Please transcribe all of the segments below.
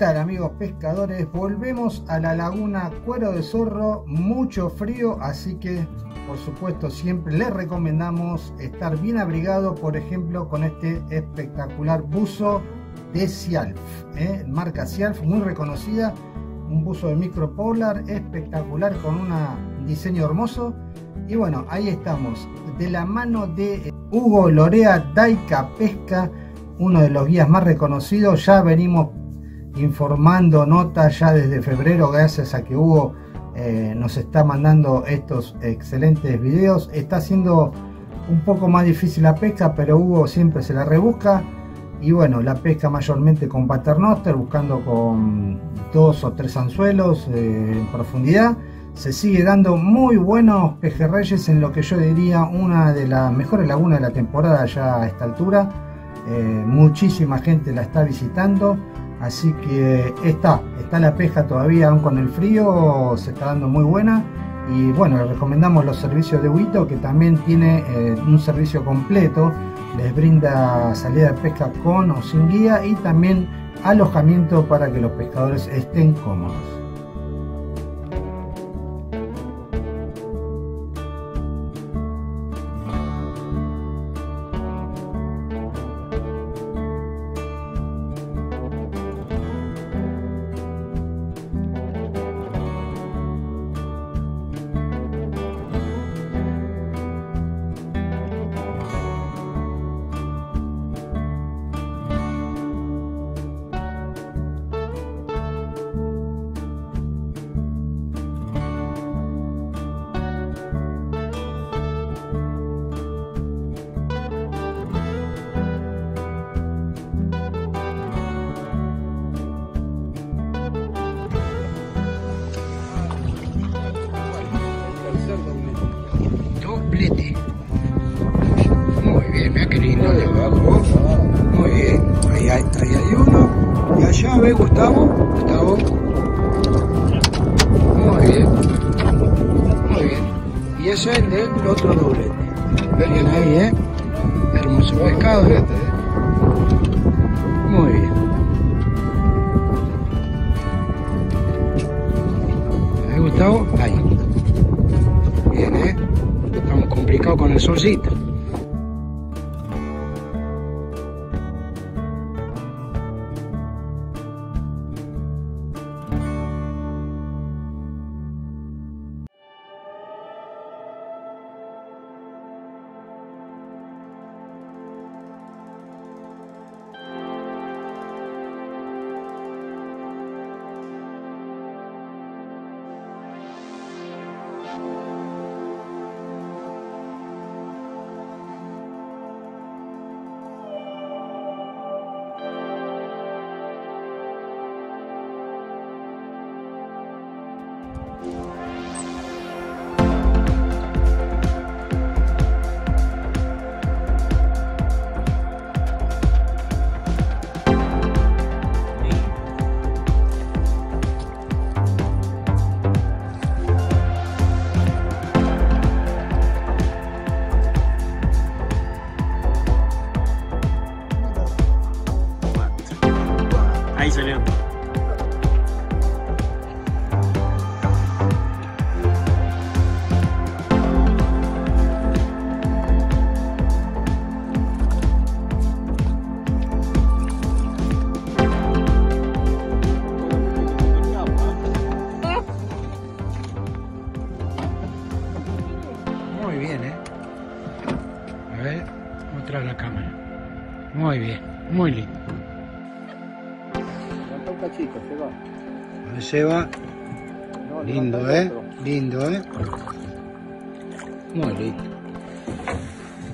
¿Qué tal amigos pescadores? Volvemos a la laguna Cuero de Zorro, mucho frío, así que por supuesto siempre les recomendamos estar bien abrigado, por ejemplo con este espectacular buzo de Cialf, ¿eh? marca Cialf, muy reconocida, un buzo de micropolar espectacular con un diseño hermoso. Y bueno, ahí estamos, de la mano de Hugo Lorea Daika Pesca, uno de los guías más reconocidos, ya venimos informando notas ya desde febrero gracias a que Hugo eh, nos está mandando estos excelentes videos. Está siendo un poco más difícil la pesca, pero Hugo siempre se la rebusca. Y bueno, la pesca mayormente con paternoster, buscando con dos o tres anzuelos eh, en profundidad. Se sigue dando muy buenos pejerreyes en lo que yo diría una de las mejores lagunas de la temporada ya a esta altura. Eh, muchísima gente la está visitando. Así que está, está la pesca todavía, aún con el frío, se está dando muy buena. Y bueno, recomendamos los servicios de Huito, que también tiene eh, un servicio completo. Les brinda salida de pesca con o sin guía y también alojamiento para que los pescadores estén cómodos. Ahí se va. No, Lindo, ¿eh? Lindo, ¿eh? Muy lindo.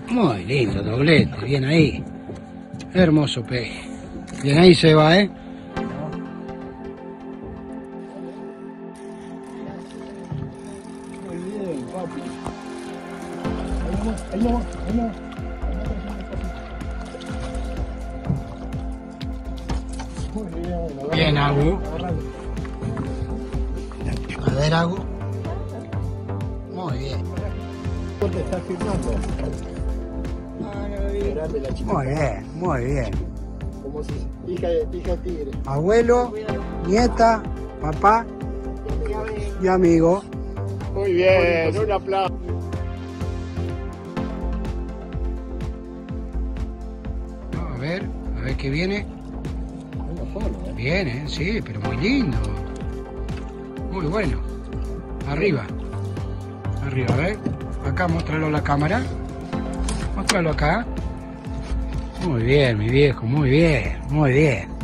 Muy lindo, doblete. Bien ahí. Hermoso peje. Bien ahí se va, ¿eh? Bien, papi. A ver, Agu. Muy bien. ¿Cómo te estás filmando? Grande la chica. Muy bien, muy bien. ¿Cómo como si hija de, hija de tigre. Abuelo, nieta, papá y amigo. Muy bien, un aplauso. A ver, a ver qué viene. Viene, sí, pero muy lindo. Bueno. Arriba. Arriba, a ver. Acá, mostrarlo a la cámara. Mostrarlo acá. Muy bien, mi viejo, muy bien, muy bien.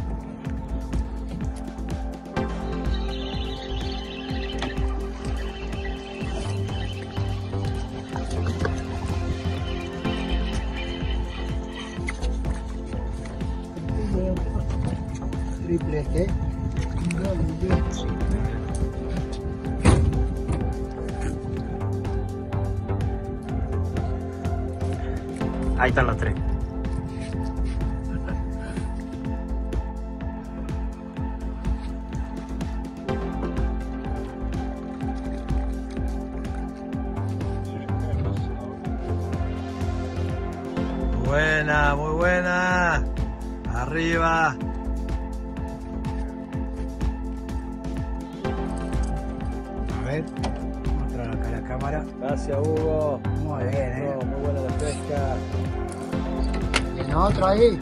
¿Tiene otro ahí?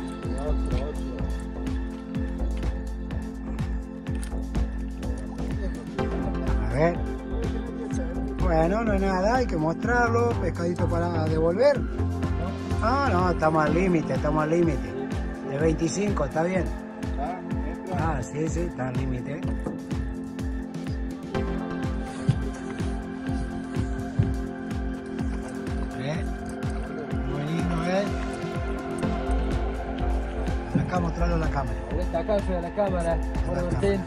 A ver. Bueno, no es nada, hay que mostrarlo. Pescadito para devolver. No, no, estamos al límite, estamos al límite. De 25, está bien. Ah, sí, sí, está al límite. Mostrarlo a la cámara. Destacarse de la cámara. Bueno, Martín.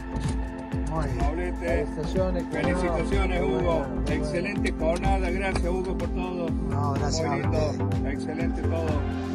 Muy bien. Felicitaciones. felicitaciones Hugo, excelente jornada, gracias Hugo por todo. No, gracias Muy a lindo, excelente todo.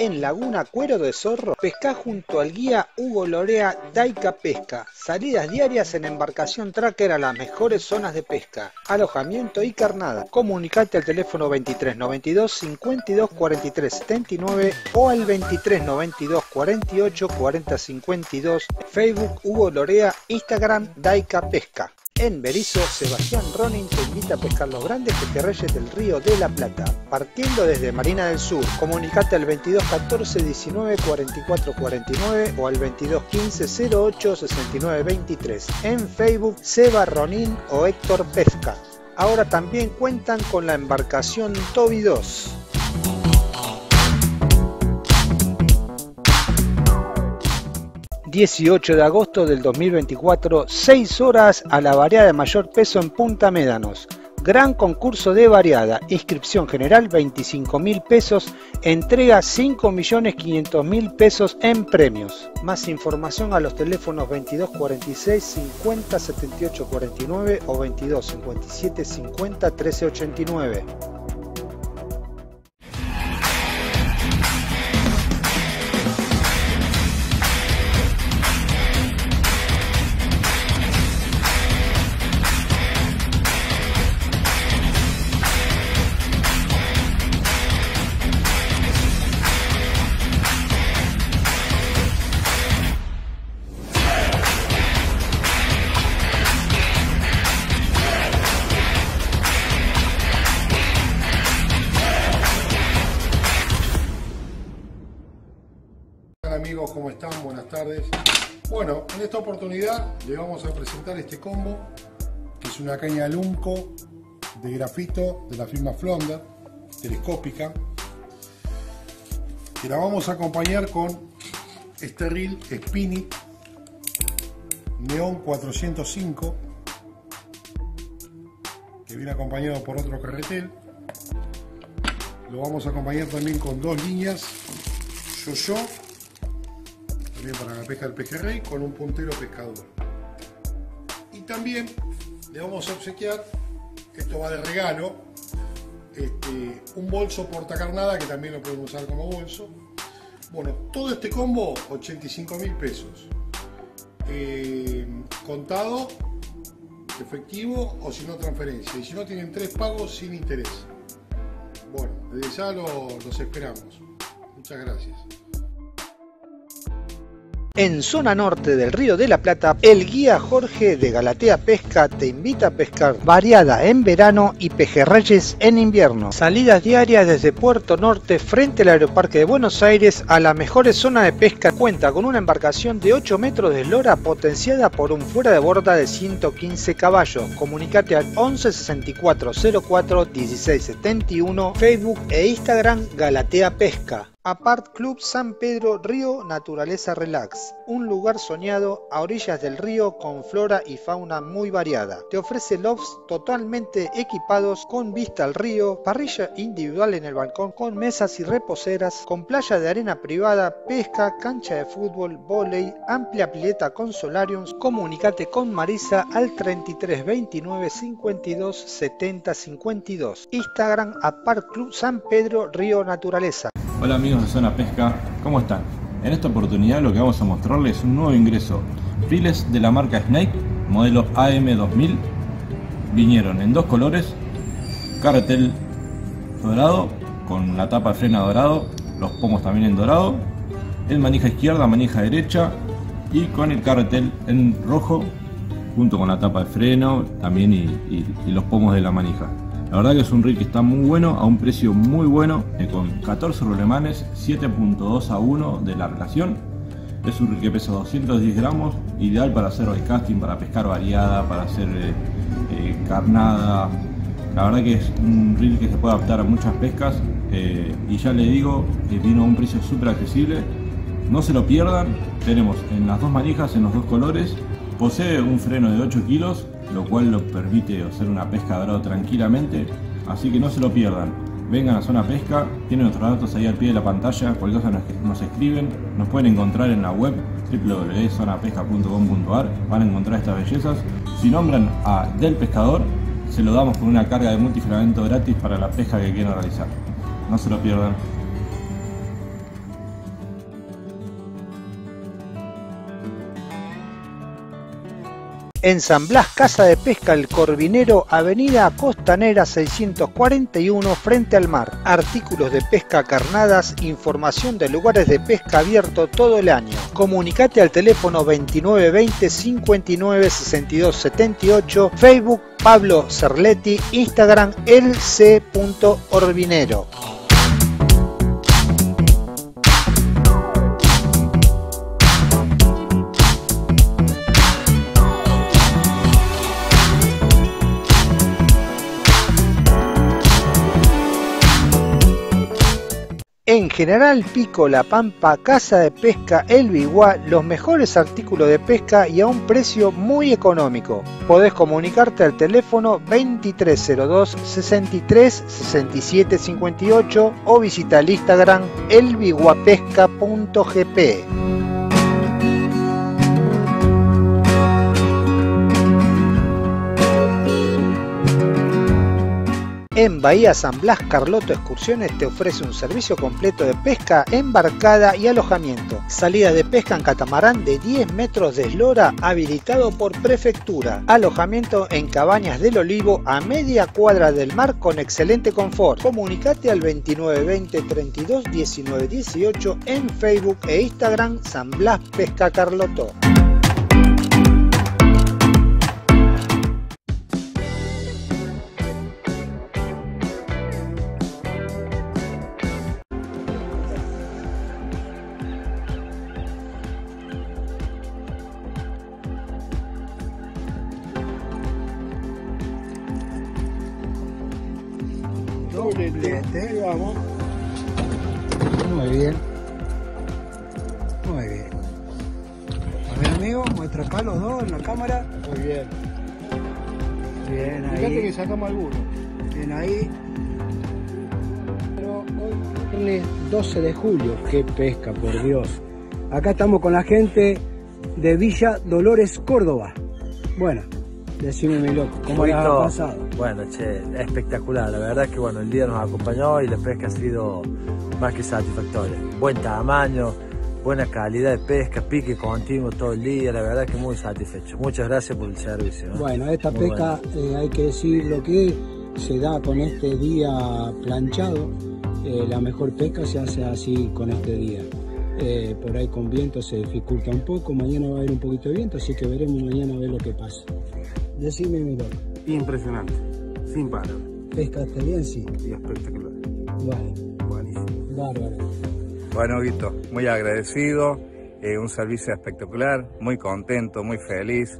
En Laguna Cuero de Zorro, pesca junto al guía Hugo Lorea Daica Pesca. Salidas diarias en embarcación tracker a las mejores zonas de pesca, alojamiento y carnada. Comunicate al teléfono 23 92 52 43 79 o al 23 92 48 40 52. Facebook Hugo Lorea, Instagram Daica Pesca. En Berizo, Sebastián Ronin te invita a pescar los grandes pejerreyes del río de la Plata, partiendo desde Marina del Sur. Comunicate al 22 14 19 44 49 o al 22 15 08 69 23. En Facebook, Seba Ronin o Héctor Pesca. Ahora también cuentan con la embarcación Toby 2. ...18 de agosto del 2024... ...6 horas a la variada de mayor peso en Punta Médanos... Gran concurso de variada, inscripción general 25 mil pesos, entrega 5 millones 500 mil pesos en premios. Más información a los teléfonos 22 46 50 78 49 o 22 57 50 13 89. Esta oportunidad le vamos a presentar este combo, que es una caña Lumco de grafito de la firma Flonder, telescópica, que la vamos a acompañar con este reel Spinit Neon 405, que viene acompañado por otro carretel. Lo vamos a acompañar también con dos líneas yo-yo también para la pesca del pejerrey con un puntero pescador. Y también le vamos a obsequiar, esto va de regalo, este, un bolso portacarnada que también lo podemos usar como bolso. Bueno, todo este combo 85 mil pesos. Eh, contado, efectivo o si no transferencia. Y si no tienen tres pagos sin interés. Bueno, desde ya lo- los esperamos. Muchas gracias. En zona norte del Río de la Plata, el guía Jorge de Galatea Pesca te invita a pescar variada en verano y pejerreyes en invierno. Salidas diarias desde Puerto Norte frente al Aeroparque de Buenos Aires a la mejor zona de pesca. Cuenta con una embarcación de 8 metros de eslora potenciada por un fuera de borda de 115 caballos. Comunicate al 11 64 04 16 71, Facebook e Instagram Galatea Pesca. Apart Club San Pedro Río Naturaleza Relax, un lugar soñado a orillas del río con flora y fauna muy variada. Te ofrece lofts totalmente equipados con vista al río, parrilla individual en el balcón con mesas y reposeras, con playa de arena privada, pesca, cancha de fútbol, volei, amplia pileta con solariums. Comunicate con Marisa al 33 29 52 70 52. Instagram Apart Club San Pedro Río Naturaleza. Hola amigos de Zona Pesca, ¿cómo están? En esta oportunidad lo que vamos a mostrarles es un nuevo ingreso. Files de la marca Snake, modelo AM2000, vinieron en dos colores, carretel dorado, con la tapa de freno dorado, los pomos también en dorado, el manija izquierda, manija derecha y con el carretel en rojo, junto con la tapa de freno también y los pomos de la manija. La verdad que es un reel que está muy bueno, a un precio muy bueno, eh, con 14 rolemanes, 7.2 a 1 de la relación. Es un reel que pesa 210 gramos, ideal para hacer casting, para pescar variada, para hacer eh, eh, carnada. La verdad que es un reel que se puede adaptar a muchas pescas eh, y ya le digo que vino a un precio súper accesible. No se lo pierdan, tenemos en las dos manijas, en los dos colores. Posee un freno de 8 kilos, lo cual lo permite hacer una pesca de dorado tranquilamente. Así que no se lo pierdan. Vengan a Zona Pesca, tienen nuestros datos ahí al pie de la pantalla. Cualquier cosa nos, nos escriben. Nos pueden encontrar en la web www.zonapesca.com.ar. Van a encontrar estas bellezas. Si nombran a Del Pescador, se lo damos con una carga de multifilamento gratis para la pesca que quieran realizar. No se lo pierdan. En San Blas, Casa de Pesca El Corvinero, Avenida Costanera 641, frente al mar. Artículos de pesca carnadas, información de lugares de pesca abierto todo el año. Comunicate al teléfono 2920 59 62 78, Facebook Pablo Cerletti, Instagram elc.orvinero. En General Pico La Pampa, Casa de Pesca El Biguá, los mejores artículos de pesca y a un precio muy económico. Podés comunicarte al teléfono 2302 63 67 58 o visita el Instagram elbiguapesca.gp. En Bahía San Blas Carloto Excursiones te ofrece un servicio completo de pesca, embarcada y alojamiento. Salida de pesca en catamarán de 10 metros de eslora habilitado por prefectura. Alojamiento en Cabañas del Olivo a media cuadra del mar con excelente confort. Comunicate al 2920 32 19 18 en Facebook e Instagram San Blas Pesca Carloto. Que ahí. sacamos alguno. Bien ahí. Pero hoy, viernes 12 de julio, qué pesca, por Dios. Acá estamos con la gente de Villa Dolores, Córdoba. Bueno, decime mi loco, ¿cómo ha pasado? Bueno, che, espectacular. La verdad que bueno, el día nos acompañó y la pesca ha sido más que satisfactoria. Buen tamaño, buena calidad de pesca, pique continuo todo el día. La verdad que muy satisfecho. Muchas gracias por el servicio. ¿no? Bueno, esta Muy pesca eh, hay que decir lo que se da con este día planchado, eh, la mejor pesca se hace así con este día. Eh, por ahí con viento se dificulta un poco, mañana va a haber un poquito de viento, así que veremos mañana a ver lo que pasa. Decime mi loco. Impresionante, sin parar. ¿Pescaste bien? Sí. Y espectacular. Bueno, Buenísimo. bárbaro. Bueno, Guito, muy agradecido, eh, un servicio espectacular, muy contento, muy feliz,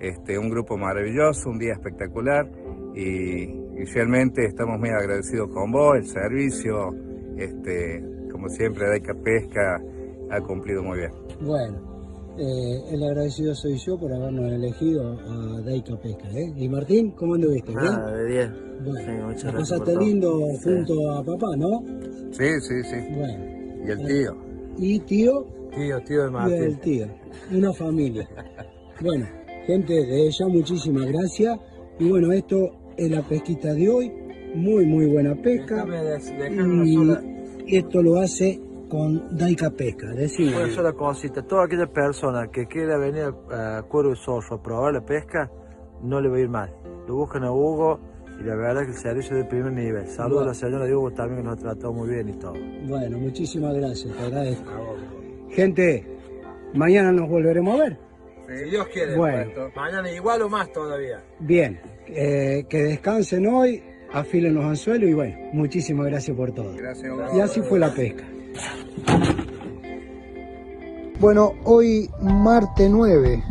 este, un grupo maravilloso, un día espectacular y, y realmente estamos muy agradecidos con vos, el servicio, este, como siempre, Daica Pesca ha cumplido muy bien. Bueno, eh, el agradecido soy yo por habernos elegido a Daika Pesca. ¿eh? ¿Y Martín, cómo anduviste? Nada, de 10. Bueno, Sí, muchas la gracias pasaste lindo Sí. junto a papá, ¿no? Sí, sí, sí. Bueno. Y el tío. Y tío Tío, tío de y Martín. el tío. Una familia. Bueno, gente, de ella muchísimas gracias. Y bueno, esto es la pesquita de hoy. Muy, muy buena pesca. Déjame Y sola, esto lo hace con Daika Pesca. Decime. una sola cosita. Toda aquella persona que quiera venir a Cuero de Zorro a probar la pesca, no le va a ir mal. Lo buscan a Hugo y la verdad es que el servicio es de primer nivel. Saludos a la señora de Hugo también que nos ha tratado muy bien y todo. Bueno, muchísimas gracias, te agradezco. Gente, mañana nos volveremos a ver. Si Dios quiere, Bueno. pues, mañana igual o más todavía. Bien, eh, que descansen hoy, afilen los anzuelos y bueno, muchísimas gracias por todo. Gracias, Y así fue la pesca. Bueno, hoy martes 9,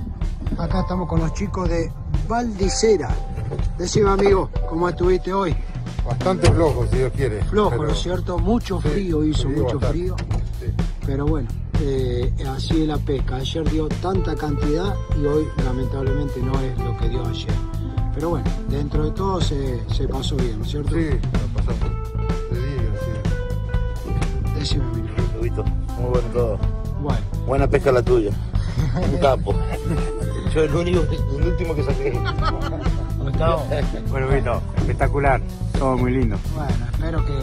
acá estamos con los chicos de Valdicera. Decime amigo, ¿cómo estuviste hoy? Bastante flojo, si Dios quiere. Flojo, pero- ¿no es cierto? Mucho frío hizo, mucho bastante. frío. Sí. Pero bueno, eh, así es la pesca. Ayer dio tanta cantidad y hoy lamentablemente no es lo que dio ayer. Pero bueno, dentro de todo se, se pasó bien, ¿no es cierto? Sí, la pasamos de día, sí. Decime, amigo. Muy bueno todo. Bueno, Buena pesca la tuya. Un capo. Yo el único, el último que saqué. Bueno, Vito, espectacular, todo muy lindo. bueno, espero que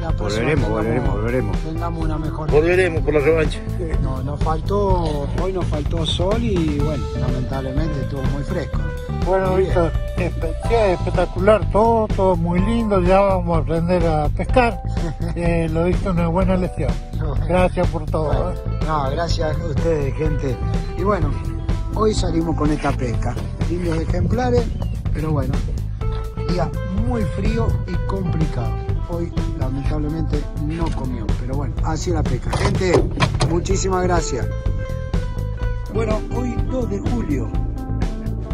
la próxima Volveremos, tengamos- volveremos, volveremos. Tengamos una mejor. Volveremos por la revancha. No, nos faltó, hoy nos faltó sol y bueno, lamentablemente estuvo muy fresco. Bueno. Víctor, espectacular todo, todo muy lindo, ya vamos a aprender a pescar. Eh, lo diste una buena lección. Gracias por todo. Bueno, ¿eh? no, gracias a ustedes, gente. Y bueno, hoy salimos con esta pesca. Lindos ejemplares, pero bueno, día muy frío y complicado. Hoy, lamentablemente, no comió, pero bueno, así la pesca. Gente, muchísimas gracias. Bueno, hoy 2 de julio,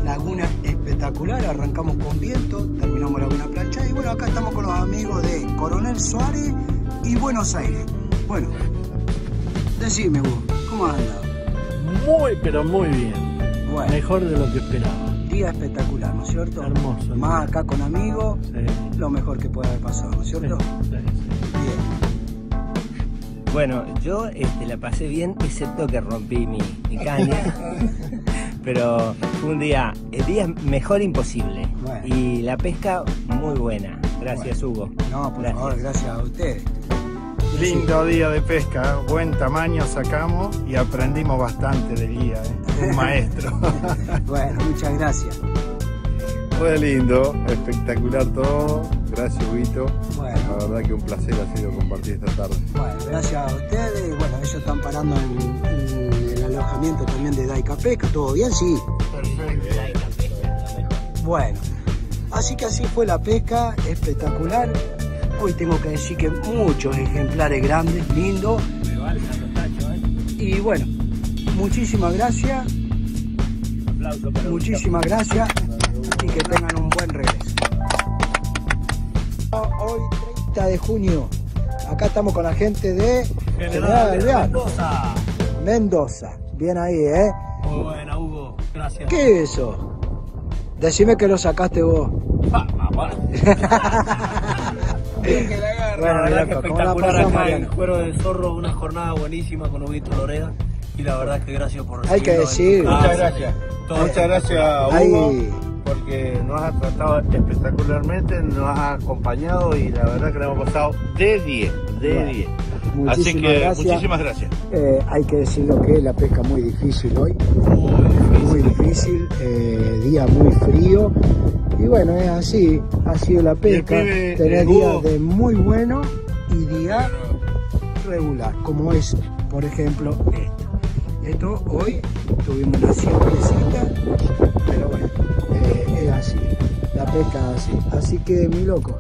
laguna espectacular, arrancamos con viento, terminamos laguna planchada y bueno, acá estamos con los amigos de Coronel Suárez y Buenos Aires. Bueno, decime vos, ¿cómo has andado? Muy, pero muy bien. Bueno, Mejor de lo que esperaba. Día espectacular, ¿no es cierto? Hermoso. Más acá con amigos, Sí, lo mejor que puede haber pasado, ¿no es cierto? sí, sí, sí. Bien. Bueno, yo este, la pasé bien, excepto que rompí mi, mi caña. Pero fue un día, el día mejor imposible. Bueno. Y la pesca muy buena. Gracias, Hugo. No, por Gracias. favor, gracias a ustedes. Lindo día de pesca, buen tamaño sacamos y aprendimos bastante del guía, ¿eh? un maestro. Bueno, muchas gracias. Fue lindo, espectacular todo. Gracias, Huguito. Bueno. La verdad que un placer ha sido compartir esta tarde. Bueno, gracias a ustedes. Bueno, ellos están parando en, en el alojamiento también de Daika Pesca. ¿Todo bien? Sí. Bueno, así que así fue la pesca, espectacular. Hoy tengo que decir que muchos ejemplares grandes, lindos. Y bueno, muchísimas gracias. Muchísimas gracias y que tengan un buen regreso. Hoy 30 de junio, acá estamos con la gente de General Mendoza. Mendoza. Bien ahí, ¿eh? Muy buena, Hugo. Gracias. ¿Qué es eso? Decime que lo sacaste vos. la verdad que loco, ¿cómo la espectacular acá en? Cuero del Zorro, una jornada buenísima con Huguito Loreda. Y la verdad que gracias por Hay que recibirnos decir. Muchas casa. gracias. Todo Muchas gracias, Ahí. Hugo, porque nos has tratado espectacularmente, nos has acompañado y la verdad que lo hemos pasado de 10, de Bueno. 10. Muchísimas Así que gracias. muchísimas gracias. Eh, hay que decir lo que es la pesca muy difícil hoy. Muy difícil, eh, día muy frío. Y bueno, es así, ha sido la pesca. pibe, Tener días de muy bueno y días regular, como es, por ejemplo, esto. Esto hoy tuvimos una siembrecita, pero bueno, eh, es así, la pesca es así. Así que, mi loco,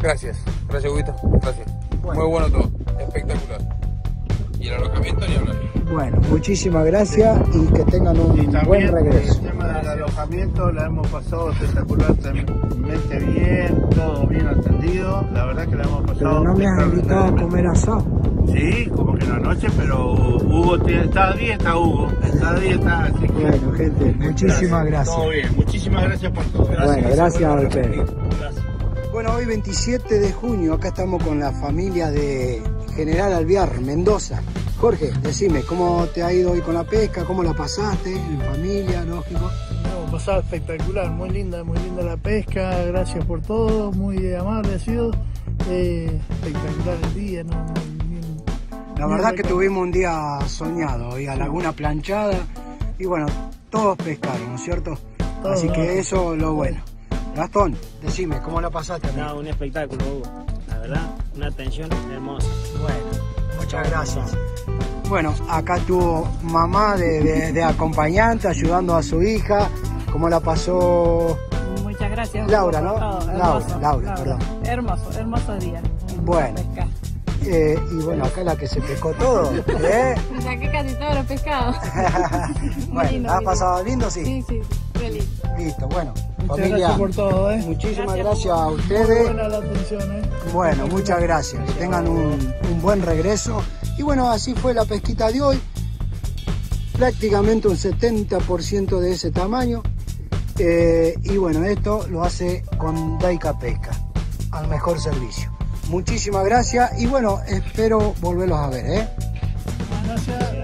Gracias, gracias Huguito, gracias. Muy bueno todo, espectacular. Y el alojamiento ni hablar. bueno, muchísimas gracias y que tengan un buen También regreso. el tema del alojamiento la hemos pasado espectacularmente bien, todo bien atendido. La verdad que la hemos pasado. Pero no me has invitado a comer asado. Sí, como que en la noche, pero Hugo tiene- está a dieta, Hugo. Está a dieta, así que. Bueno, gente, muchísimas gracias. Todo bien, muchísimas gracias por todo. Bueno, gracias a ustedes. Bueno, hoy 27 de junio, acá estamos con la familia de General Alviar, Mendoza. Jorge, decime, ¿cómo te ha ido hoy con la pesca? ¿Cómo la pasaste? ¿En familia, lógico? No, pasada espectacular, muy linda, muy linda la pesca, gracias por todo, muy amable ha sido, eh, espectacular el día, no, La verdad que tuvimos un día soñado, hoy a laguna planchada y bueno, todos pescaron, ¿no es cierto? Así que eso es lo bueno. Gastón, decime, ¿cómo la pasaste? amigo? No, un espectáculo, Hugo. La verdad, una atención hermosa. Bueno, muchas gracias. Bueno, acá tuvo mamá de, de- de acompañante ayudando a su hija. ¿Cómo la pasó? Muchas gracias. Laura, ¿no? todo. Laura, Laura, perdón. Hermoso, hermoso día. Bueno. Eh, y bueno, acá la que se pescó todo. ¿eh? Saqué casi todos los pescados. Muy Bueno, lindo, ¿ha muy pasado lindo. Sí. Sí, sí, re lindo. Listo, bueno. Muchas familia, gracias por todo, ¿eh? muchísimas Gracias gracias a Muy ustedes. buena la atención, ¿eh? Bueno, muchas gracias. Que tengan un, un buen regreso. Y bueno, así fue la pesquita de hoy. Prácticamente un 70% de ese tamaño. Eh, y bueno, esto lo hace con Daika Pesca, al mejor servicio. Muchísimas gracias y bueno, espero volverlos a ver. ¿eh? Gracias.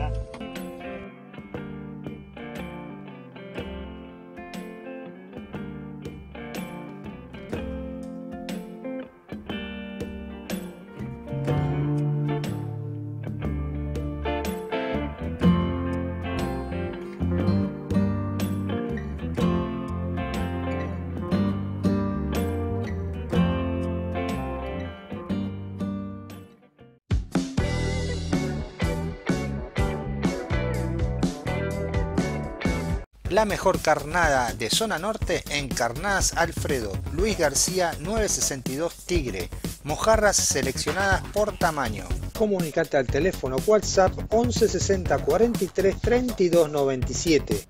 La mejor carnada de zona norte en Carnadas Alfredo, Luis García 962 Tigre, mojarras seleccionadas por tamaño. Comunicate al teléfono WhatsApp 11 60 43 32 97.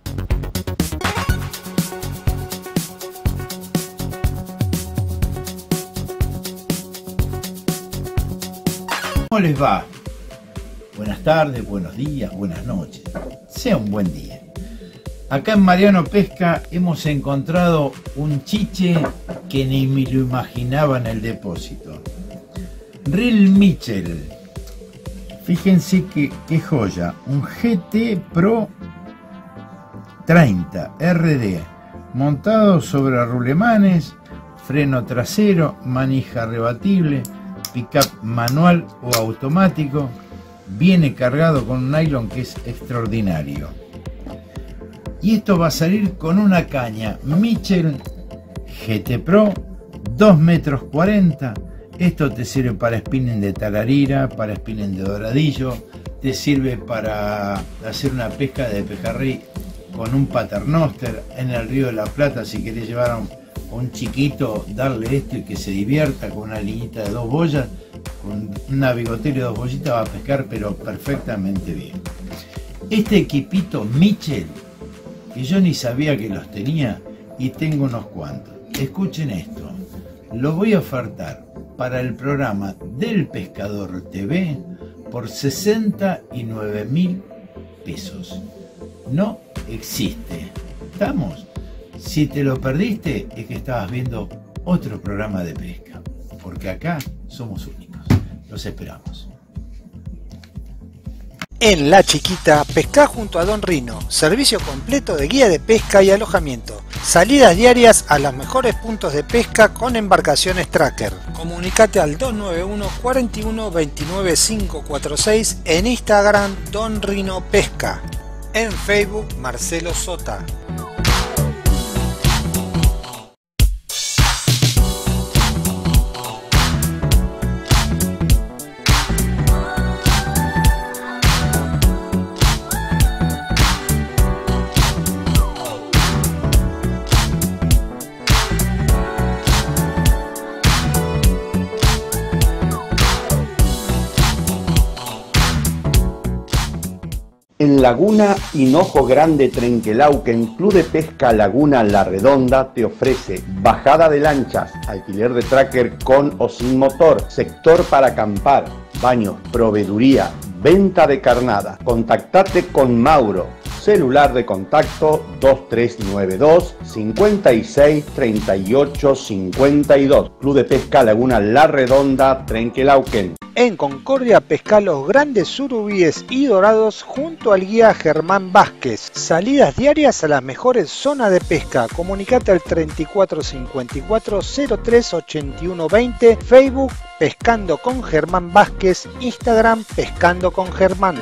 ¿Cómo les va? Buenas tardes, buenos días, buenas noches. Sea un buen día. Acá en Mariano Pesca hemos encontrado un chiche que ni me lo imaginaba en el depósito. Real Mitchell. Fíjense que, joya. Un GT Pro 30 RD. Montado sobre rulemanes, freno trasero, manija rebatible, pickup manual o automático. Viene cargado con un nylon que es extraordinario. Y esto va a salir con una caña Mitchell GT Pro 2 metros 40. Esto te sirve para spinning de talarira, para spinning de doradillo, te sirve para hacer una pesca de pejerrey con un paternoster en el río de la Plata si querés llevar a un chiquito, darle esto y que se divierta con una liñita de dos boyas, con una bigotera y dos bollitas va a pescar pero perfectamente bien. Este equipito Mitchell que yo ni sabía que los tenía y tengo unos cuantos. Escuchen esto, lo voy a ofertar para el programa del Pescador TV por 69 mil pesos. No existe. ¿Estamos? Si te lo perdiste es que estabas viendo otro programa de pesca, porque acá somos únicos. Los esperamos. En La Chiquita, pesca junto a Don Rino. Servicio completo de guía de pesca y alojamiento. Salidas diarias a los mejores puntos de pesca con embarcaciones tracker. Comunicate al 291 41 29 546 en Instagram Don Rino Pesca. En Facebook Marcelo Sota. Laguna Hinojo Grande Trenquelauquen, Club de Pesca Laguna La Redonda te ofrece bajada de lanchas, alquiler de tracker con o sin motor, sector para acampar, baños, proveeduría, venta de carnada. Contactate con Mauro. Celular de contacto 2392 56 38 52. Club de Pesca Laguna La Redonda Trenquelauquen. En Concordia pesca los grandes surubíes y dorados junto al guía Germán Vázquez. Salidas diarias a las mejores zonas de pesca. Comunicate al 3454 03 81 20, Facebook Pescando con Germán Vázquez, Instagram Pescando con Germán.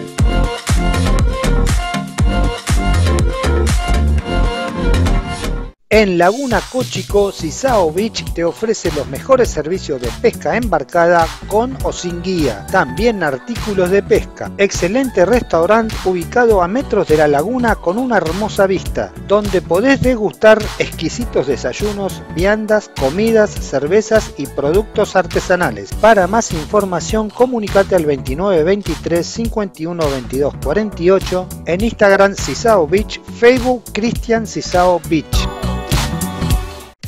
En Laguna Cochico, Sisao Beach te ofrece los mejores servicios de pesca embarcada con o sin guía. También artículos de pesca. Excelente restaurante ubicado a metros de la laguna con una hermosa vista, donde podés degustar exquisitos desayunos, viandas, comidas, cervezas y productos artesanales. Para más información, comunicate al 29 23 51 22 48 en Instagram Sisao Beach, Facebook Cristian Sisao Beach.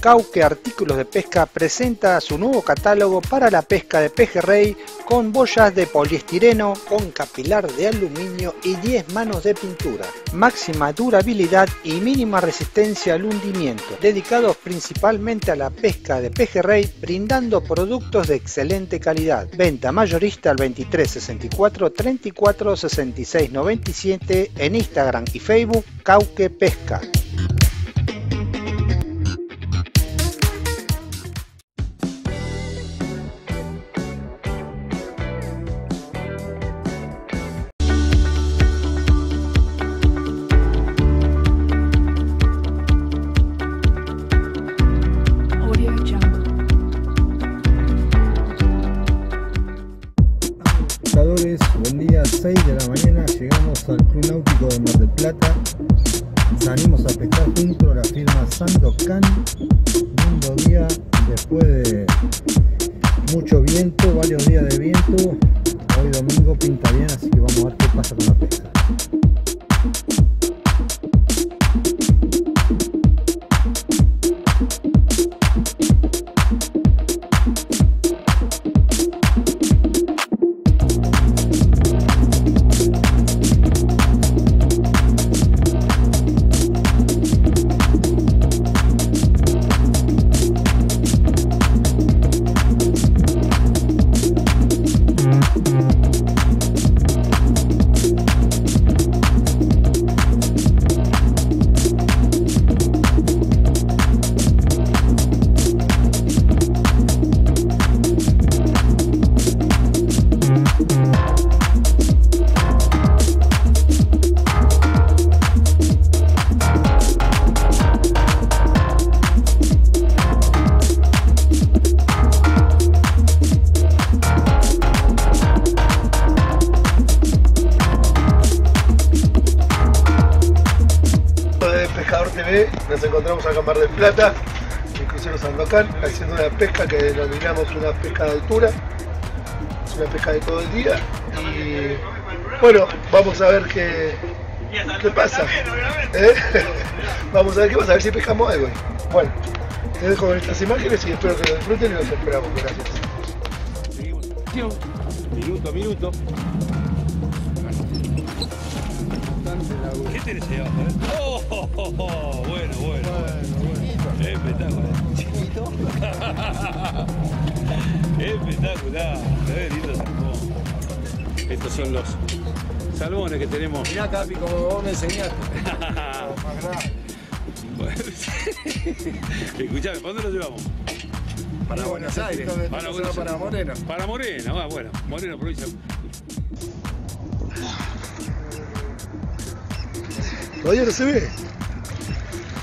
Cauque Artículos de Pesca presenta su nuevo catálogo para la pesca de pejerrey con boyas de poliestireno, con capilar de aluminio y 10 manos de pintura. Máxima durabilidad y mínima resistencia al hundimiento, dedicados principalmente a la pesca de pejerrey, brindando productos de excelente calidad. Venta mayorista al 23 64 34 66 97 en Instagram y Facebook Cauque Pesca. Llegamos al Club Náutico de Mar del Plata. Salimos a pescar junto a la firma Sandocan. Lindo día, después de mucho viento, varios días de viento. Hoy domingo pinta bien, así que vamos a ver qué pasa con la pesca. Plata, en Crucero Sandocan, haciendo una pesca que denominamos una pesca de altura, es una pesca de todo el día y bueno, vamos a ver qué, qué pasa, ¿eh? vamos a ver qué pasa, a ver si pescamos algo. Bueno, te dejo con estas imágenes y espero que lo disfruten y los esperamos, gracias. Minuto a minuto. ¿Qué tenés ahí abajo? eh? Oh, oh, oh, oh, bueno, bueno. Espectacular. Chiquito. Espectacular. Lindo salmón. Estos son los salmones que tenemos. Mirá, Capi, como vos me enseñaste. Bueno, Escuchame, ¿para dónde lo llevamos? Para Buenos Aires. Para, para Aires. Moreno. Para Moreno, ah, bueno. Moreno, provincia. Todavía no se ve.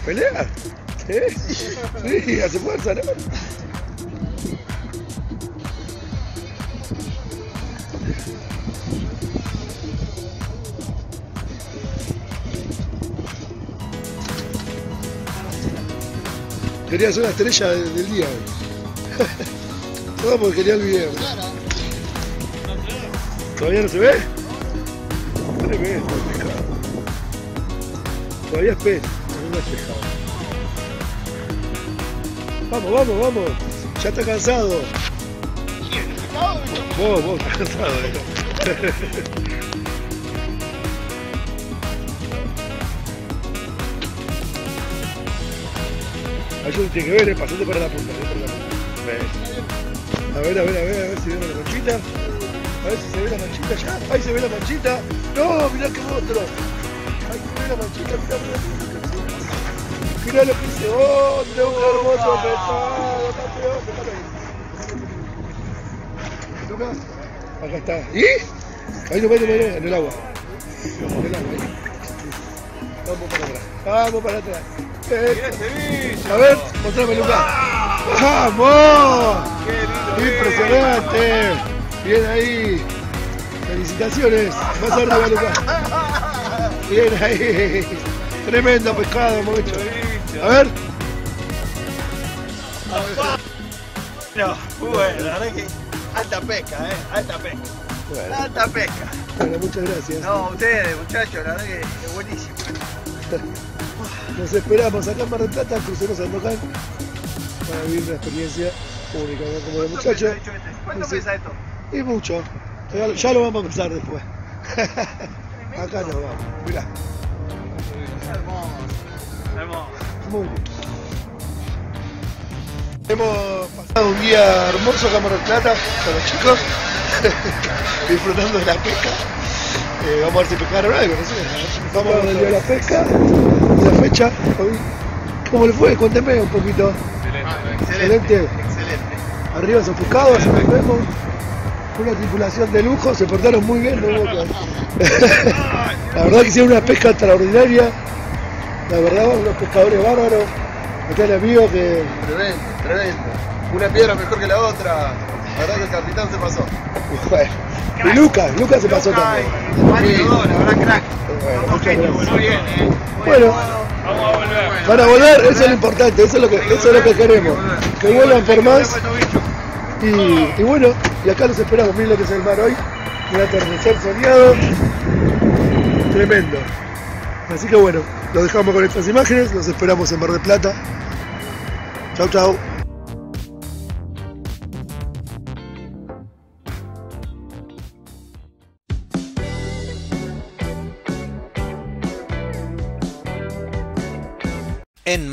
¿Pelea? ¿Eh? Sí, hace fuerza, ¿no? Quería ser la estrella del, día hoy. Todo porque quería el video. ¿Todavía no se ve? Tremendo, pescado. Todavía es pez, no es pescado. Vamos, vamos, vamos. Ya está cansado. Vos, vos estás cansado. eh. Ayúdate tiene que ver, eh, pasando para la punta. para la punta. A ver, a ver, a ver, a ver si vemos la manchita. A ver si se ve la manchita ya. Ahí se ve la manchita. No, mirá qué monstruo. La manchita. Mirá lo que hice otro, un hermoso pescado, campeón, déjame ahí. Toca. Acá está. ¿Y? Ahí lo meto, en el agua. En el agua, ahí. Vamos para atrás. Vamos para atrás. Eh, A ver, mostrame Lucas. ¡Vamos! Impresionante. Bien ahí. Felicitaciones. Más arriba, Lucas. Bien ahí. Tremendo pescado hecho. A ver. No, muy bueno, la verdad que alta pesca, eh, alta pesca. Bueno. Alta pesca. Bueno, muchas gracias. No, ustedes, muchachos, la verdad que es buenísimo. Nos esperamos acá en Mar del Plata, crucemos Sandokan para vivir una experiencia única ¿no? como de muchachos. ¿Cuánto Sí. pesa esto? Y mucho. Ya, lo- vamos a pasar después. acá nos vamos. Mirá. Hermoso, hermoso. Muy bien. Hemos pasado un día hermoso acá en Mar del Plata con los chicos, disfrutando de la pesca. Eh, vamos a ver si pescaron algo, no sé. Vamos a ver la pesca, la fecha. hoy. ¿Cómo le fue? Cuénteme un poquito. Excelente. Excelente. Arriba esos pescados, así nos vemos. Una tripulación de lujo, se portaron muy bien. ¿no? la verdad que hicieron una pesca extraordinaria. La verdad, unos pescadores bárbaros. Acá el amigo que Tremendo, tremendo. Una piedra mejor que la otra. La verdad que el capitán se pasó. Bueno, y Lucas, Lucas se pasó también. Mario, la verdad crack. Bueno, muchas gracias. Muy bien, eh. Bueno, para volver, eso es lo importante, eso es lo que, eso es lo que queremos. Que vuelvan por más. Y, bueno, y acá los esperamos. Miren lo que es el mar hoy. Un atardecer soñado. Tremendo. Así que bueno, los dejamos con estas imágenes. Los esperamos en Mar del Plata. Chau, chau.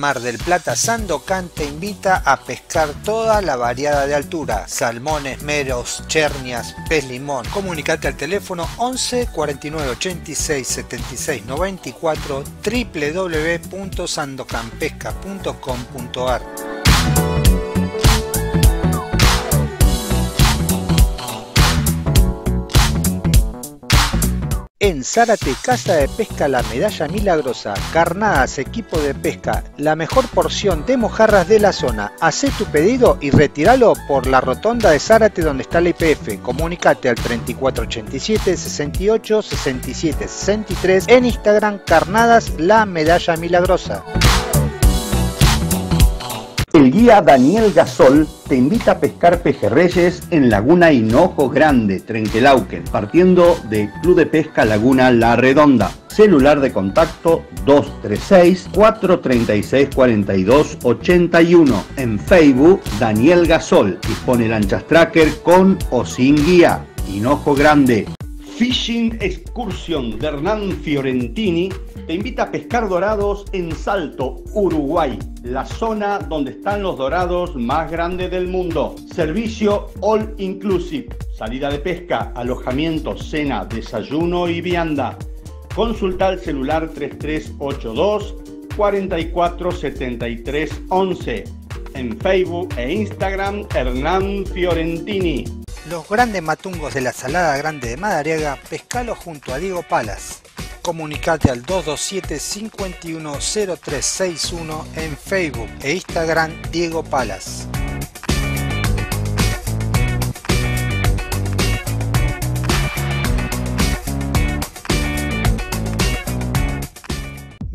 Mar del Plata, Sandocan te invita a pescar toda la variada de altura, salmones, meros, chernias, pez limón. Comunicate al teléfono 11 49 86 76 94 www.sandocanpesca.com.ar En Zárate, Casa de Pesca La Medalla Milagrosa, carnadas, equipo de pesca, la mejor porción de mojarras de la zona. Hacé tu pedido y retíralo por la rotonda de Zárate donde está la IPF. Comunicate al 3487 68 67 63 en Instagram Carnadas La Medalla Milagrosa. El guía Daniel Gasol te invita a pescar pejerreyes en Laguna Hinojo Grande, Trenquelauquen, partiendo de Club de Pesca Laguna La Redonda. Celular de contacto 236-436-4281. En Facebook, Daniel Gasol. Dispone lanchas tracker con o sin guía. Hinojo Grande. Fishing Excursion de Hernán Fiorentini te invita a pescar dorados en Salto, Uruguay, la zona donde están los dorados más grandes del mundo. Servicio All Inclusive, salida de pesca, alojamiento, cena, desayuno y vianda. Consulta al celular 3382 447311 en Facebook e Instagram Hernán Fiorentini. Los grandes matungos de la Salada Grande de Madariaga, pescalo junto a Diego Palas. Comunicate al 227-510361 en Facebook e Instagram Diego Palas.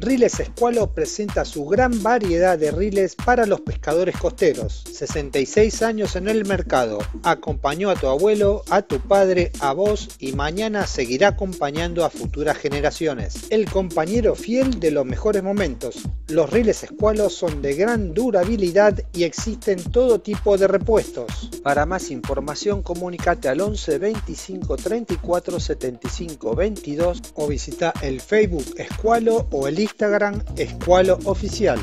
Riles Escualo presenta su gran variedad de riles para los pescadores costeros. 66 años en el mercado. Acompañó a tu abuelo, a tu padre, a vos y mañana seguirá acompañando a futuras generaciones. El compañero fiel de los mejores momentos. Los riles Escualo son de gran durabilidad y existen todo tipo de repuestos. Para más información comunícate al 11 25 34 75 22 o visita el Facebook Escualo o el Instagram Escualo Oficial.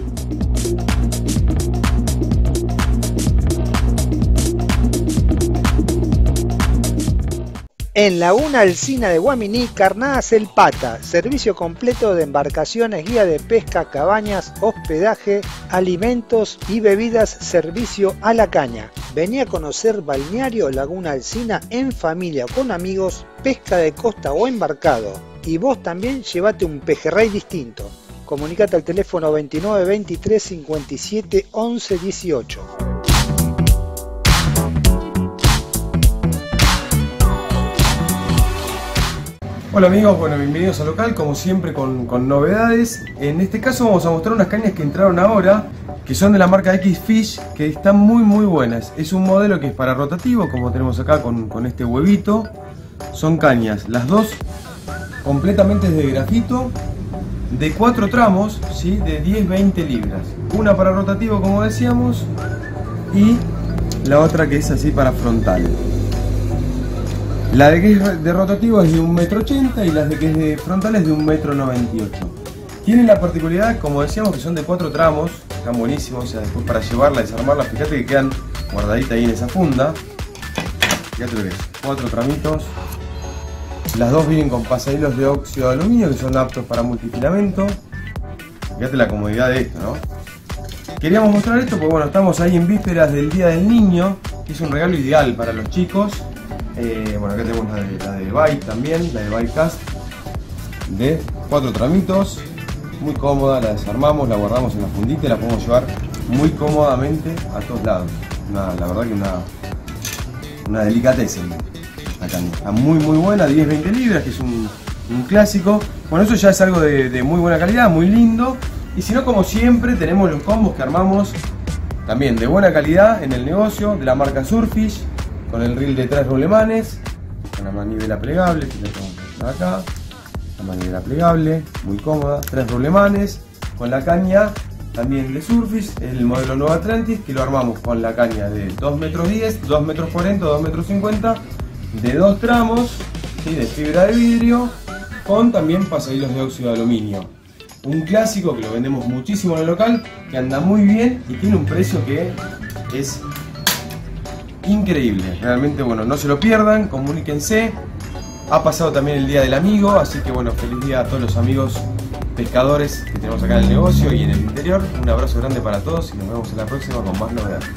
En Laguna Alcina de Guaminí, Carnadas El Pata, servicio completo de embarcaciones, guía de pesca, cabañas, hospedaje, alimentos y bebidas, servicio a la caña. Vení a conocer Balneario Laguna Alcina en familia o con amigos, pesca de costa o embarcado. Y vos también llevate un pejerrey distinto. Comunicate al teléfono 29 23 57 11 18. Hola amigos, bueno, bienvenidos a local, como siempre con, con novedades. En este caso vamos a mostrar unas cañas que entraron ahora, que son de la marca X-Fish, que están muy muy buenas. Es un modelo que es para rotativo, como tenemos acá con, con este huevito. Son cañas, las dos completamente de grafito, de cuatro tramos, ¿sí? de 10-20 libras. Una para rotativo, como decíamos, y la otra que es así para frontal. La de que es de rotativo es de 1,80m y las de que es de frontal es de 1,98m. Tienen la particularidad, como decíamos, que son de cuatro tramos, están buenísimos, o sea, después para llevarla, desarmarla, fíjate que quedan guardaditas ahí en esa funda. Fíjate lo que es, cuatro tramitos. Las dos vienen con pasahilos de óxido de aluminio que son aptos para multifilamento. Fíjate la comodidad de esto, ¿no? Queríamos mostrar esto porque bueno, estamos ahí en vísperas del Día del Niño, que es un regalo ideal para los chicos. Eh, bueno, acá tenemos la de, la de Bike también, la de Bike Cast, de cuatro tramitos, muy cómoda, la desarmamos, la guardamos en la fundita y la podemos llevar muy cómodamente a todos lados. La verdad que una, una. Está muy muy buena, 10-20 libras, que es un, un, clásico. Bueno, eso ya es algo de, de muy buena calidad, muy lindo. Y si no, como siempre, tenemos los combos que armamos también de buena calidad en el negocio, de la marca Surfish, con el reel de tres rolemanes, con la manivela plegable, que acá, la manivela plegable, muy cómoda, tres rolemanes, con la caña también de Surfish, el modelo Nova Atlantis, que lo armamos con la caña de 2 metros 10, 2 metros 40, 2 metros 50, de dos tramos, ¿sí? de fibra de vidrio, con también pasadillos de óxido de aluminio. Un clásico que lo vendemos muchísimo en el local, que anda muy bien y tiene un precio que es increíble. Realmente, bueno, no se lo pierdan, comuníquense. Ha pasado también el Día del Amigo, así que bueno, feliz día a todos los amigos pescadores que tenemos acá en el negocio y en el interior. Un abrazo grande para todos y nos vemos en la próxima con más novedades.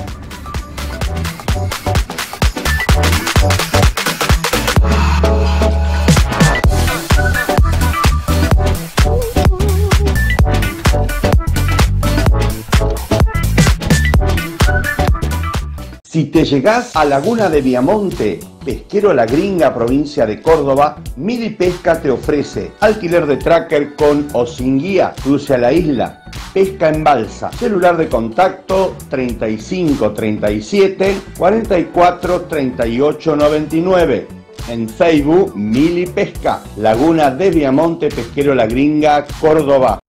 Si te llegás a Laguna de Viamonte, Pesquero La Gringa, provincia de Córdoba, Mili Pesca te ofrece alquiler de tracker con o sin guía, cruce a la isla, pesca en balsa, celular de contacto 35 37 44 38 99. En Facebook, Mili Pesca, Laguna de Viamonte, Pesquero La Gringa, Córdoba.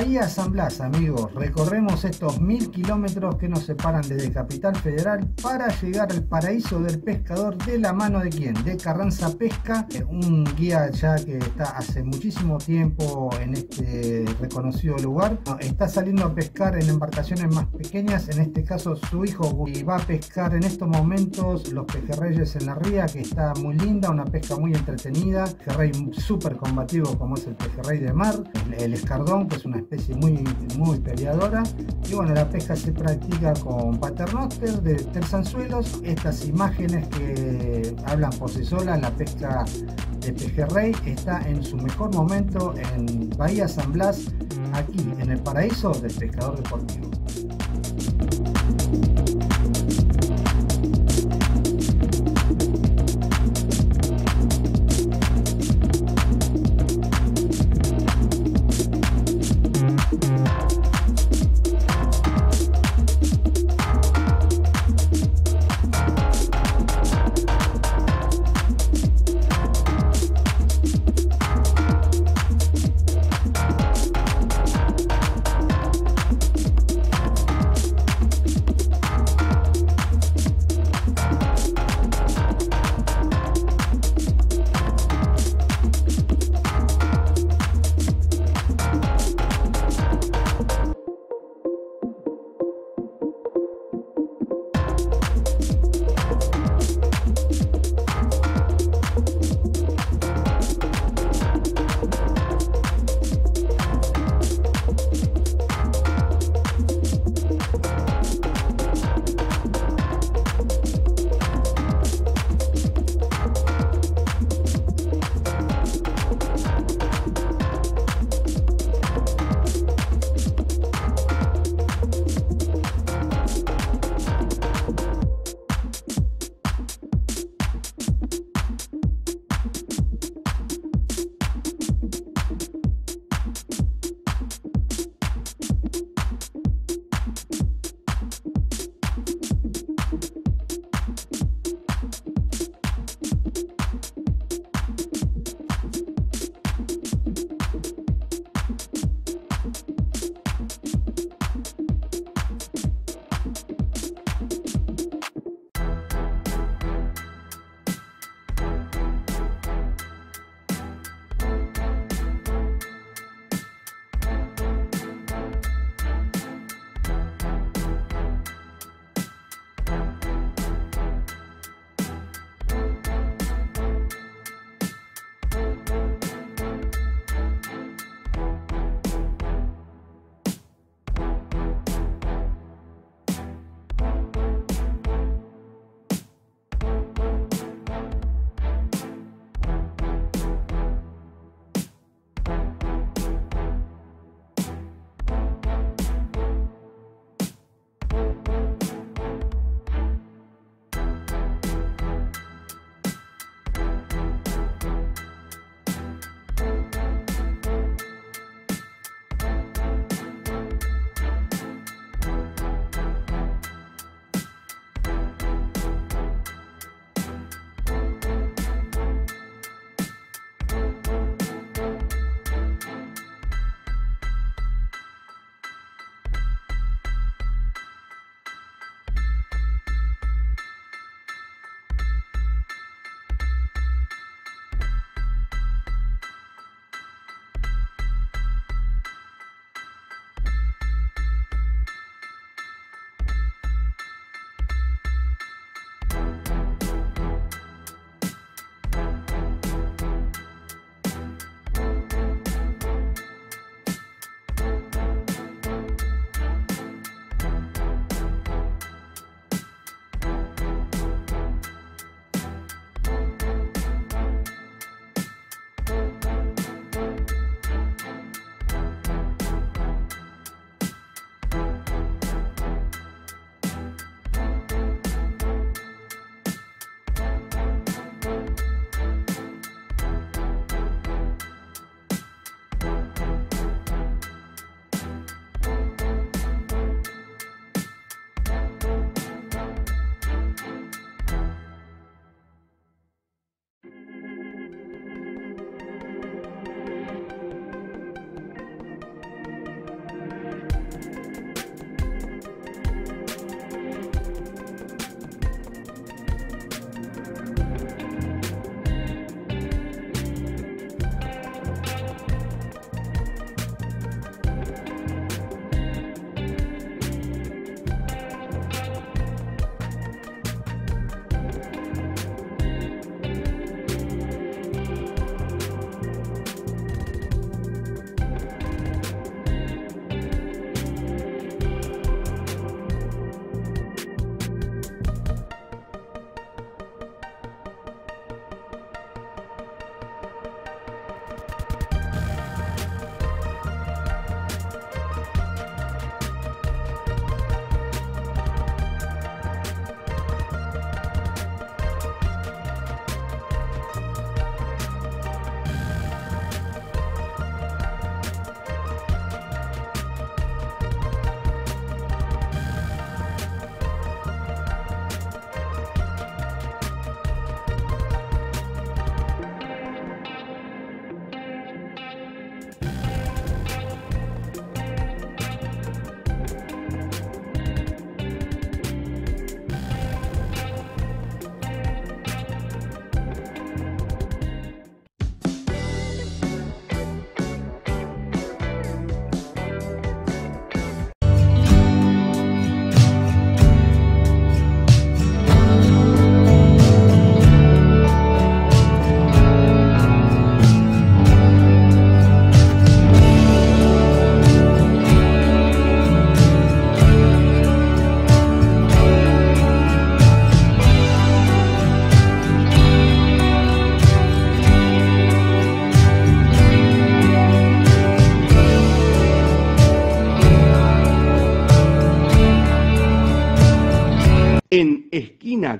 Bahía San Blas, amigos. Recorremos estos mil kilómetros que nos separan desde Capital Federal para llegar al paraíso del pescador de la mano de quién? De Carranza Pesca, un guía ya que está hace muchísimo tiempo en este reconocido lugar. Está saliendo a pescar en embarcaciones más pequeñas, en este caso su hijo y va a pescar en estos momentos los pejerreyes en la ría, que está muy linda, una pesca muy entretenida, pejerrey súper combativo como es el pejerrey de mar, el escardón, que es una especie muy, muy peleadora. Y bueno, la pesca se practica con paternoster de tersanzuelos. Estas imágenes que hablan por sí solas, la pesca de Pejerrey está en su mejor momento en Bahía San Blas, aquí en el paraíso del pescador deportivo.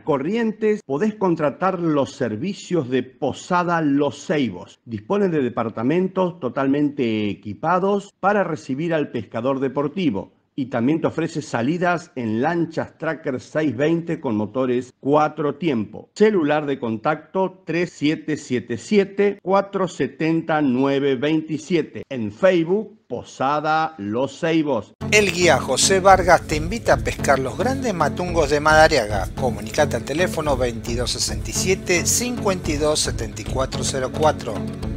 Corrientes podés contratar los servicios de Posada Los Ceibos. Dispone de departamentos totalmente equipados para recibir al pescador deportivo y también te ofrece salidas en lanchas Tracker 620 con motores 4 tiempo. Celular de contacto 3777-470-927. En Facebook, Posada Los Ceibos. El guía José Vargas te invita a pescar los grandes matungos de Madariaga. Comunicate al teléfono 2267 527404.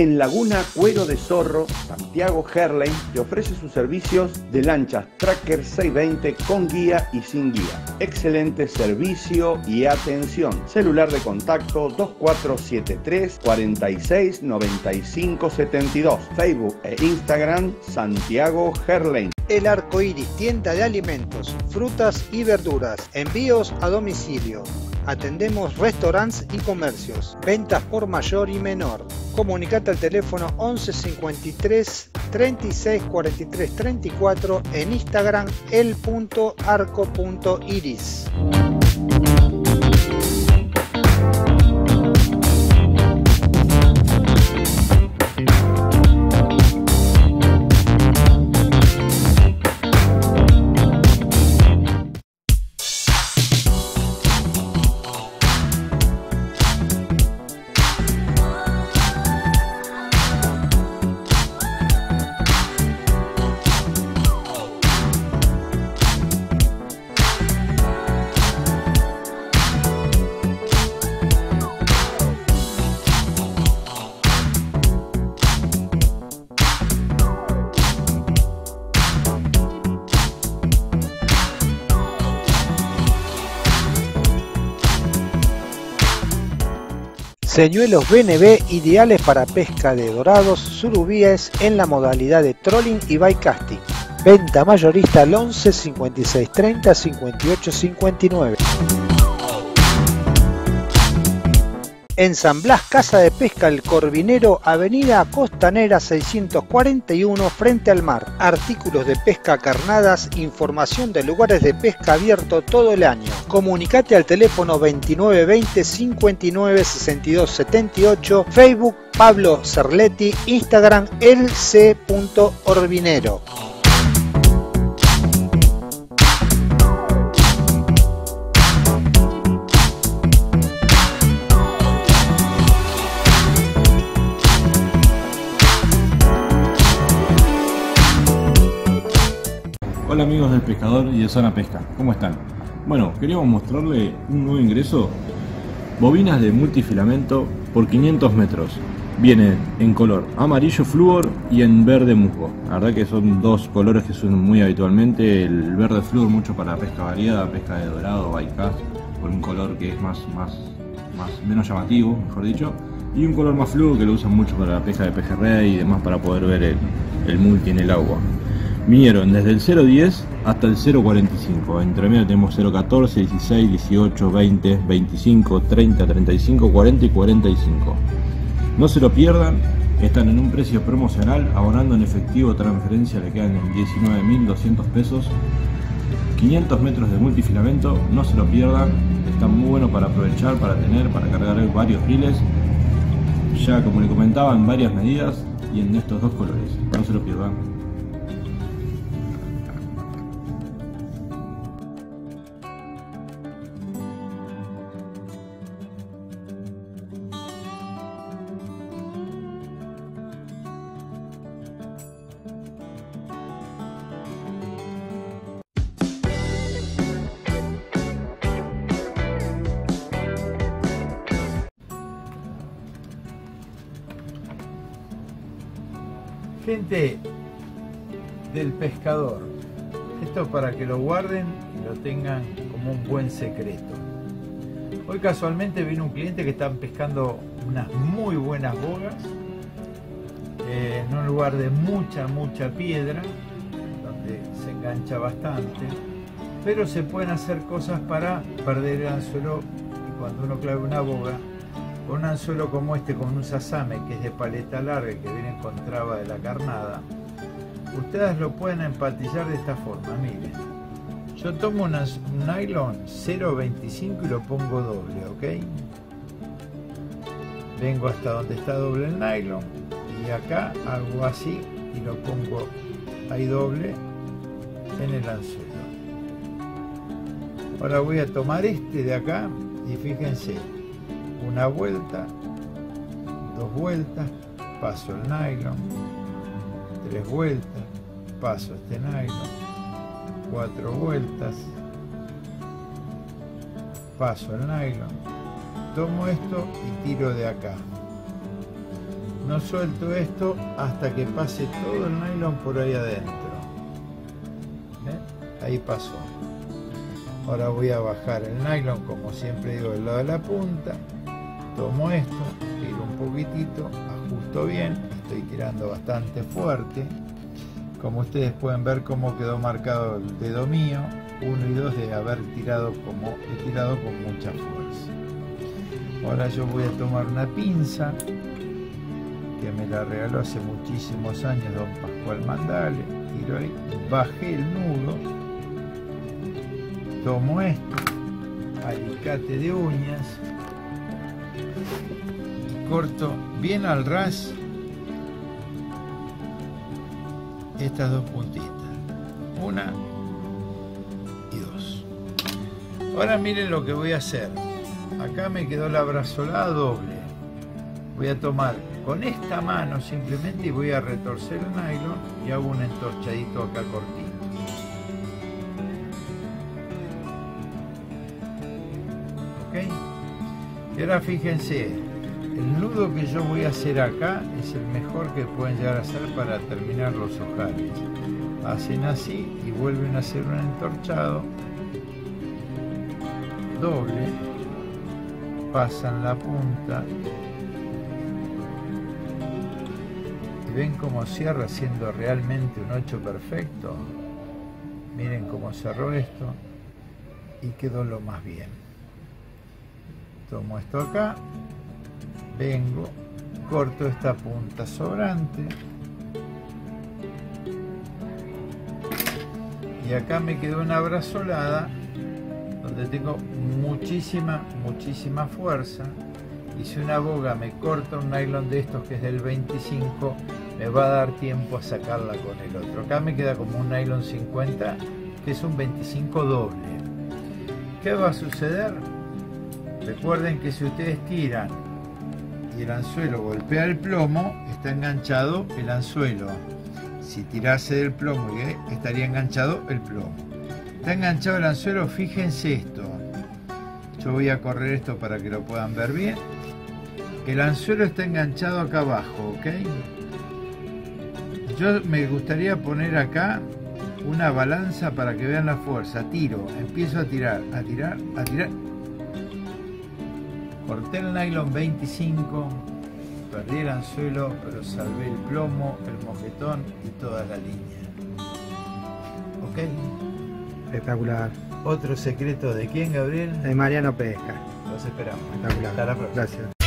En Laguna Cuero de Zorro, Santiago Herlein te ofrece sus servicios de lanchas Tracker 620 con guía y sin guía. Excelente servicio y atención. Celular de contacto 2473 46 95 72. Facebook e Instagram Santiago Herlein. El Arco Iris, tienda de alimentos, frutas y verduras. Envíos a domicilio. Atendemos restaurantes y comercios. Ventas por mayor y menor. Comunicate al teléfono 11 53 36 43 34 en Instagram el.arco.iris. Señuelos BNB ideales para pesca de dorados, surubíes en la modalidad de trolling y bike casting. Venta mayorista al 11 56 30 58 59. En San Blas, Casa de Pesca El Corvinero, Avenida Costanera 641, frente al mar. Artículos de pesca carnadas, información de lugares de pesca abierto todo el año. Comunicate al teléfono 2920 59 62 78, Facebook Pablo Cerletti, Instagram elc.orvinero. Hola amigos del pescador y de Zona Pesca, ¿cómo están? Bueno, queríamos mostrarle un nuevo ingreso, bobinas de multifilamento por 500 metros. Vienen en color amarillo flúor y en verde musgo. La verdad que son dos colores que son muy habitualmente. El verde flúor mucho para pesca variada, pesca de dorado, bycast, con un color que es más, más, más menos llamativo, mejor dicho. Y un color más flúor que lo usan mucho para la pesca de pejerrey y demás para poder ver el, el multi en el agua. Vinieron desde el 0.10 hasta el 0.45. Entre medio tenemos 0.14, 16, 18, 20, 25, 30, 35, 40 y 45. No se lo pierdan, están en un precio promocional, abonando en efectivo transferencia le quedan en 19.200 pesos. 500 metros de multifilamento, no se lo pierdan, está muy bueno para aprovechar, para tener, para cargar varios riles. Ya como le comentaba, en varias medidas y en estos dos colores, no se lo pierdan. Del pescador, esto para que lo guarden y lo tengan como un buen secreto. Hoy casualmente vino un cliente que están pescando unas muy buenas bogas eh, en un lugar de mucha, mucha piedra, donde se engancha bastante, pero se pueden hacer cosas para perder el anzuelo y cuando uno clave una boga un anzuelo como este, con un sasame que es de paleta larga que viene con traba de la carnada, ustedes lo pueden empatillar de esta forma, miren. Yo tomo un nylon 0.25 y lo pongo doble, ¿ok? Vengo hasta donde está doble el nylon y acá hago así y lo pongo ahí doble en el anzuelo. Ahora voy a tomar este de acá y fíjense, una vuelta, dos vueltas, paso el nylon, tres vueltas, paso este nylon, cuatro vueltas, paso el nylon, tomo esto y tiro de acá. No suelto esto hasta que pase todo el nylon por ahí adentro. Ahí pasó. Ahora voy a bajar el nylon, como siempre digo, del lado de la punta. Tomo esto, tiro un poquitito, ajusto bien, estoy tirando bastante fuerte. Como ustedes pueden ver cómo quedó marcado el dedo mío, uno y dos de haber tirado como he tirado con mucha fuerza. Ahora yo voy a tomar una pinza que me la regaló hace muchísimos años don Pascual Mandale, tiro ahí, bajé el nudo, tomo esto, alicate de uñas, corto bien al ras estas dos puntitas, una y dos. Ahora miren lo que voy a hacer. Acá me quedó la brazolada doble. Voy a tomar con esta mano simplemente y voy a retorcer el nylon y hago un entorchadito acá cortito. Y ahora fíjense, el nudo que yo voy a hacer acá es el mejor que pueden llegar a hacer para terminar los ojales. Hacen así y vuelven a hacer un entorchado doble, pasan la punta y ven cómo cierra siendo realmente un 8 perfecto. Miren cómo cerró esto y quedó lo más bien. Tomo esto acá vengo, corto esta punta sobrante y acá me quedó una brazolada donde tengo muchísima, muchísima fuerza y si una boga me corta un nylon de estos que es del 25 me va a dar tiempo a sacarla con el otro. Acá me queda como un nylon 50 que es un 25 doble. ¿Qué va a suceder? Recuerden que si ustedes tiran y el anzuelo golpea el plomo, está enganchado el anzuelo. Si tirase del plomo, estaría enganchado el plomo. Está enganchado el anzuelo, fíjense esto. Yo voy a correr esto para que lo puedan ver bien. El anzuelo está enganchado acá abajo, ¿ok? Yo me gustaría poner acá una balanza para que vean la fuerza. Tiro, empiezo a tirar, a tirar, a tirar Corté el nylon 25, perdí el anzuelo, pero salvé el plomo, el mojetón y toda la línea. ¿Ok? Espectacular. Otro secreto de quién, Gabriel? De Mariano Pesca. Los esperamos. Espectacular. Hasta la próxima. Gracias.